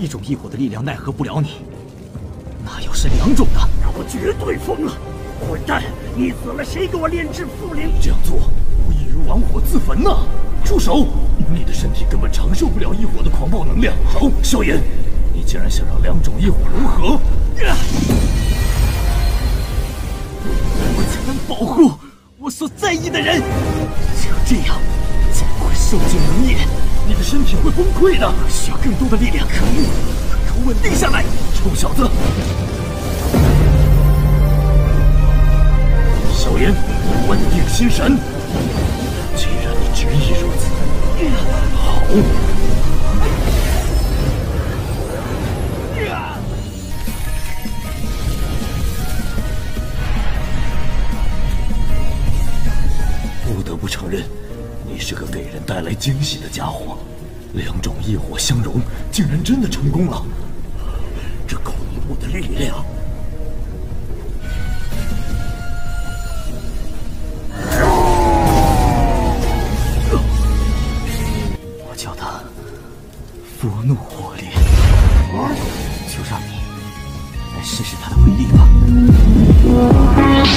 一种异火的力量奈何不了你，那要是两种的，那我绝对疯了！混蛋，你死了谁给我炼制复灵？这样做无异于玩火自焚呐！住手！你的身体根本承受不了异火的狂暴能量。好，萧炎，你竟然想让两种异火融合，我才能保护我所在意的人。只有这样，才不会受尽冷眼。你的身体会崩溃的，需要更多的力量。可恶，给我稳定下来！臭小子！小炎，稳定心神。既然你执意如此，好。不得不承认，你是个给人带来惊喜的家伙两种异火相融竟然真的成功了。这恐怖的力量。我叫它佛怒火莲就让你来试试它的威力吧。